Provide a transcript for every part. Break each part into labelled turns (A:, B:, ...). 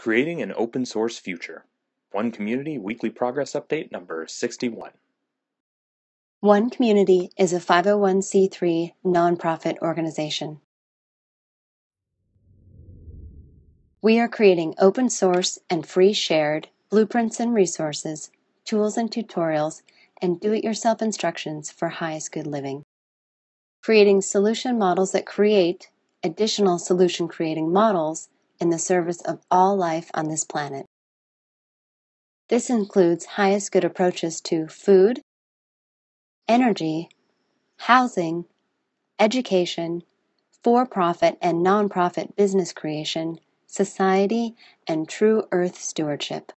A: Creating an Open Source Future. One Community Weekly Progress Update number 61.
B: One Community is a 501c3 nonprofit organization. We are creating open source and free shared blueprints and resources, tools and tutorials, and do it yourself instructions for highest good living. Creating solution models that create additional solution creating models in the service of all life on this planet. This includes highest good approaches to food, energy, housing, education, for profit and non profit business creation, society, and true earth stewardship.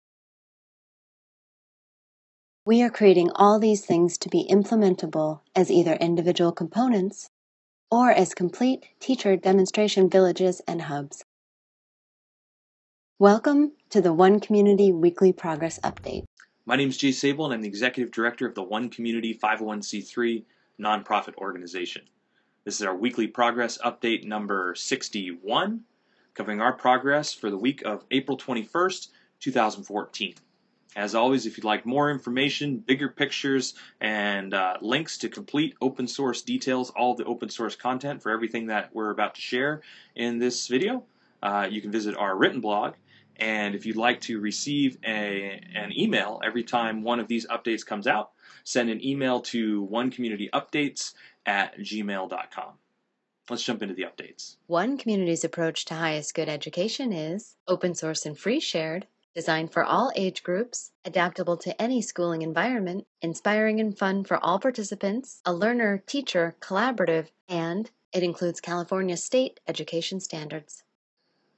B: We are creating all these things to be implementable as either individual components or as complete teacher demonstration villages and hubs. Welcome to the One Community Weekly Progress Update.
A: My name is Jay Sable, and I'm the Executive Director of the One Community 501c3 nonprofit organization. This is our weekly progress update number 61, covering our progress for the week of April 21st, 2014. As always, if you'd like more information, bigger pictures, and uh, links to complete open source details, all the open source content for everything that we're about to share in this video, uh, you can visit our written blog and if you'd like to receive a, an email every time one of these updates comes out, send an email to onecommunityupdates at gmail.com. Let's jump into the updates.
B: One community's approach to highest good education is open source and free shared, designed for all age groups, adaptable to any schooling environment, inspiring and fun for all participants, a learner teacher collaborative, and it includes California state education standards.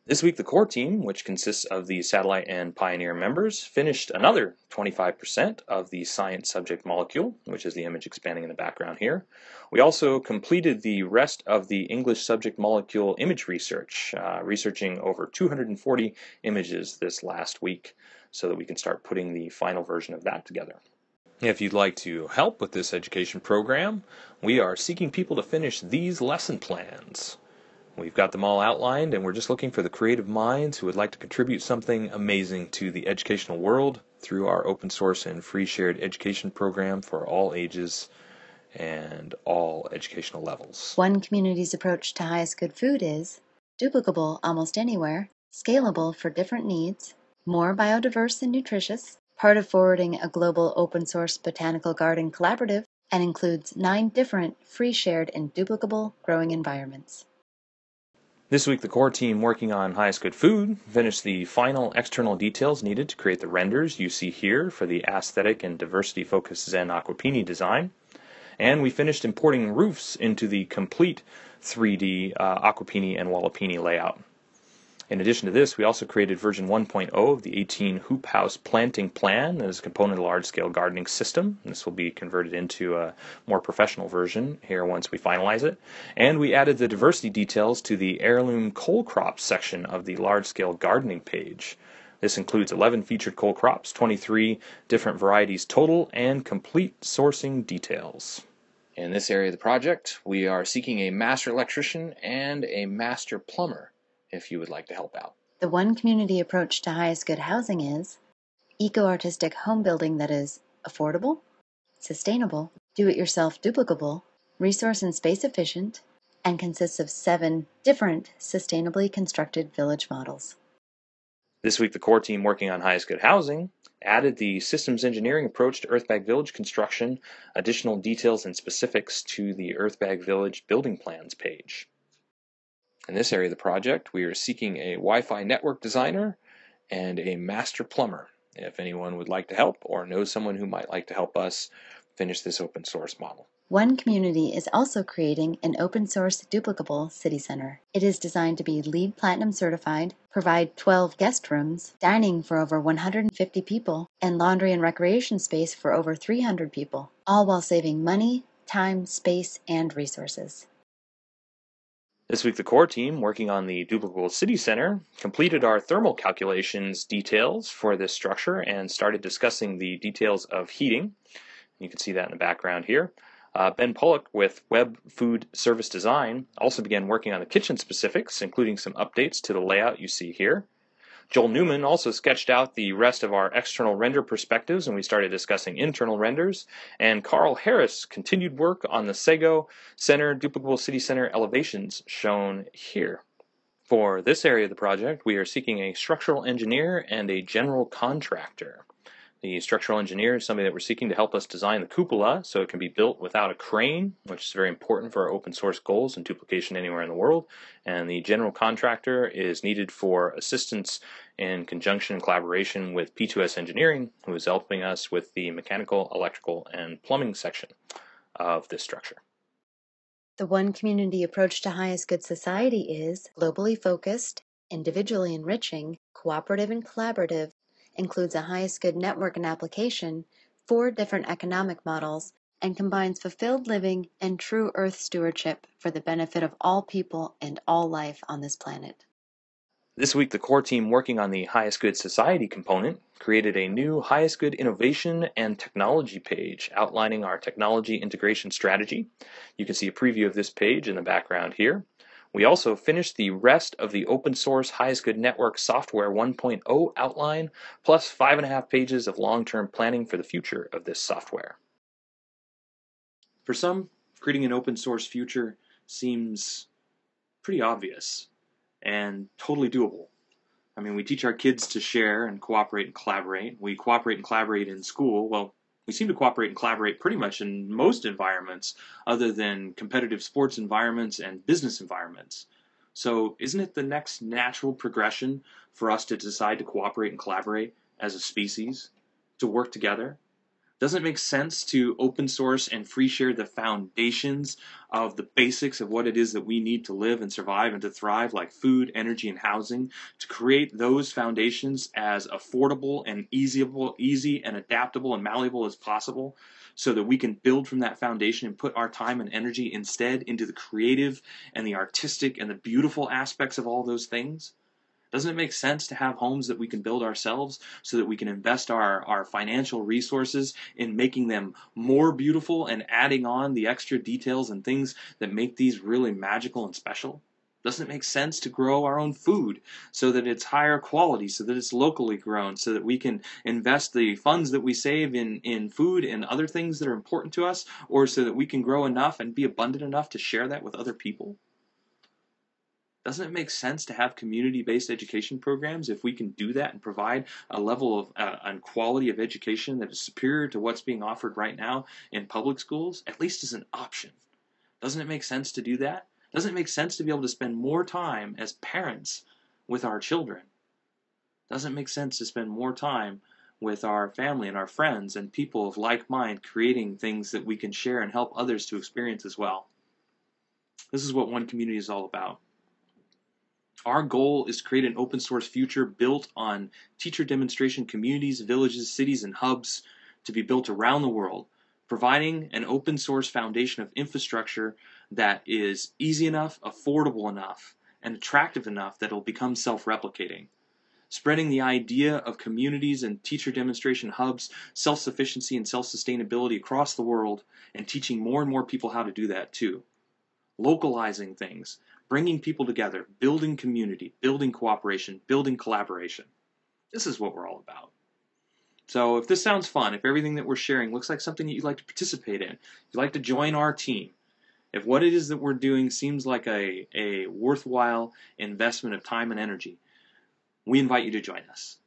A: This week, the core team, which consists of the satellite and pioneer members, finished another 25% of the science subject molecule, which is the image expanding in the background here. We also completed the rest of the English subject molecule image research, uh, researching over 240 images this last week so that we can start putting the final version of that together. If you'd like to help with this education program, we are seeking people to finish these lesson plans. We've got them all outlined, and we're just looking for the creative minds who would like to contribute something amazing to the educational world through our open source and free shared education program for all ages and all educational levels.
B: One community's approach to highest good food is duplicable almost anywhere, scalable for different needs, more biodiverse and nutritious, part of forwarding a global open source botanical garden collaborative, and includes nine different free shared and duplicable growing environments.
A: This week, the core team working on Highest Good Food finished the final external details needed to create the renders you see here for the aesthetic and diversity focused Zen Aquapini design. And we finished importing roofs into the complete 3D uh, Aquapini and Walipini layout. In addition to this, we also created version 1.0 of the 18 hoop house planting plan as a component of a large scale gardening system. This will be converted into a more professional version here once we finalize it. And we added the diversity details to the heirloom cole crops section of the large scale gardening page. This includes 11 featured cole crops, 23 different varieties total, and complete sourcing details. In this area of the project, we are seeking a master electrician and a master plumber if you would like to help out.
B: The one community approach to highest good housing is eco artistic home building that is affordable, sustainable, do it yourself duplicable, resource and space efficient, and consists of seven different sustainably constructed village models.
A: This week, the core team working on highest good housing added the systems engineering approach to Earthbag Village construction, additional details and specifics to the Earthbag Village building plans page. In this area of the project, we are seeking a Wi-Fi network designer and a master plumber. If anyone would like to help or knows someone who might like to help us finish this open source model.
B: One Community is also creating an open source duplicable city center. It is designed to be LEED Platinum certified, provide 12 guest rooms, dining for over 150 people, and laundry and recreation space for over 300 people, all while saving money, time, space, and resources.
A: This week, the core team, working on the duplicable city center, completed our thermal calculations details for this structure and started discussing the details of heating. You can see that in the background here. Uh, ben Pollock with Web Food Service Design also began working on the kitchen specifics, including some updates to the layout you see here. Joel Newman also sketched out the rest of our external render perspectives and we started discussing internal renders. And Carl Harris continued work on the Sego Center duplicable city center elevations shown here. For this area of the project, we are seeking a structural engineer and a general contractor. The structural engineer is somebody that we're seeking to help us design the cupola so it can be built without a crane, which is very important for our open source goals and duplication anywhere in the world. And the general contractor is needed for assistance in conjunction and collaboration with P2S Engineering, who is helping us with the mechanical, electrical, and plumbing section of this structure.
B: The one community approach to highest good society is globally focused, individually enriching, cooperative and collaborative, includes a highest good network and application, four different economic models, and combines fulfilled living and true earth stewardship for the benefit of all people and all life on this planet.
A: This week, the core team working on the Highest Good Society component created a new Highest Good Innovation and Technology page outlining our technology integration strategy. You can see a preview of this page in the background here. We also finished the rest of the open source Highest Good Network Software 1.0 outline, plus five and a half pages of long-term planning for the future of this software. For some, creating an open source future seems pretty obvious and totally doable. I mean, we teach our kids to share and cooperate and collaborate. We cooperate and collaborate in school. Well, we seem to cooperate and collaborate pretty much in most environments other than competitive sports environments and business environments. So, isn't it the next natural progression for us to decide to cooperate and collaborate as a species, to work together? Doesn't it make sense to open source and free share the foundations of the basics of what it is that we need to live and survive and to thrive, like food, energy, and housing, to create those foundations as affordable and easyable, easy and adaptable and malleable as possible, so that we can build from that foundation and put our time and energy instead into the creative and the artistic and the beautiful aspects of all those things? Doesn't it make sense to have homes that we can build ourselves so that we can invest our, our financial resources in making them more beautiful and adding on the extra details and things that make these really magical and special? Doesn't it make sense to grow our own food so that it's higher quality, so that it's locally grown, so that we can invest the funds that we save in, in food and other things that are important to us, or so that we can grow enough and be abundant enough to share that with other people? Doesn't it make sense to have community-based education programs if we can do that and provide a level of uh, and quality of education that is superior to what's being offered right now in public schools? At least as an option. Doesn't it make sense to do that? Doesn't it make sense to be able to spend more time as parents with our children? Doesn't it make sense to spend more time with our family and our friends and people of like mind creating things that we can share and help others to experience as well? This is what one community is all about our goal is to create an open source future built on teacher demonstration communities, villages, cities, and hubs to be built around the world, providing an open source foundation of infrastructure that is easy enough, affordable enough, and attractive enough that it'll become self replicating. Spreading the idea of communities and teacher demonstration hubs, self sufficiency, and self sustainability across the world, and teaching more and more people how to do that too. Localizing things, bringing people together, building community, building cooperation, building collaboration. This is what we're all about. So if this sounds fun, if everything that we're sharing looks like something that you'd like to participate in, you'd like to join our team, if what it is that we're doing seems like a, a worthwhile investment of time and energy, we invite you to join us.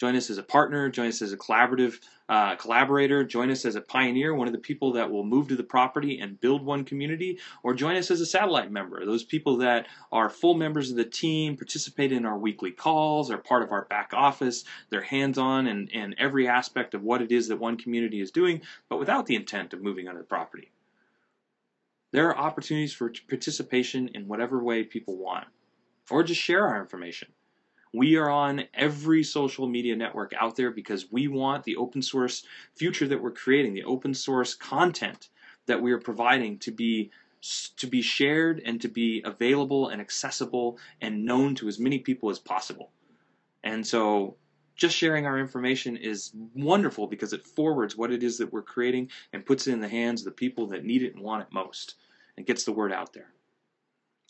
A: Join us as a partner, join us as a collaborative uh, collaborator, join us as a pioneer, one of the people that will move to the property and build one community, or join us as a satellite member. Those people that are full members of the team, participate in our weekly calls, are part of our back office, they're hands on in, in every aspect of what it is that one community is doing, but without the intent of moving onto the property. There are opportunities for participation in whatever way people want, or just share our information. We are on every social media network out there because we want the open source future that we're creating, the open source content that we are providing to be to be shared and to be available and accessible and known to as many people as possible. And so just sharing our information is wonderful because it forwards what it is that we're creating and puts it in the hands of the people that need it and want it most and gets the word out there.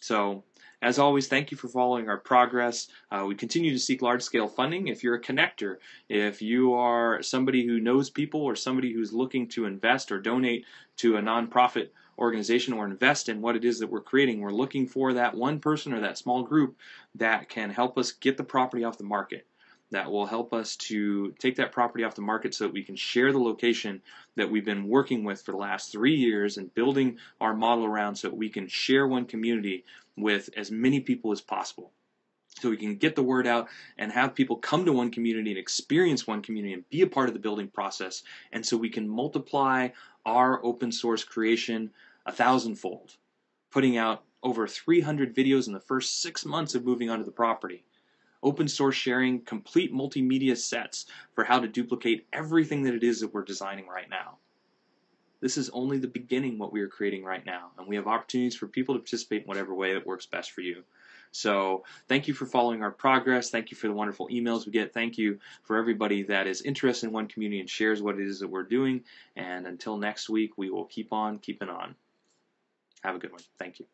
A: So, as always, thank you for following our progress. Uh, we continue to seek large scale funding. If you're a connector, if you are somebody who knows people or somebody who's looking to invest or donate to a nonprofit organization or invest in what it is that we're creating, we're looking for that one person or that small group that can help us get the property off the market that will help us to take that property off the market so that we can share the location that we've been working with for the last three years and building our model around so that we can share one community with as many people as possible. So we can get the word out and have people come to one community and experience one community and be a part of the building process. And so we can multiply our open source creation a thousandfold, putting out over 300 videos in the first six months of moving onto the property open source sharing, complete multimedia sets for how to duplicate everything that it is that we're designing right now. This is only the beginning what we are creating right now, and we have opportunities for people to participate in whatever way that works best for you. So thank you for following our progress. Thank you for the wonderful emails we get. Thank you for everybody that is interested in one community and shares what it is that we're doing. And until next week, we will keep on keeping on. Have a good one. Thank you.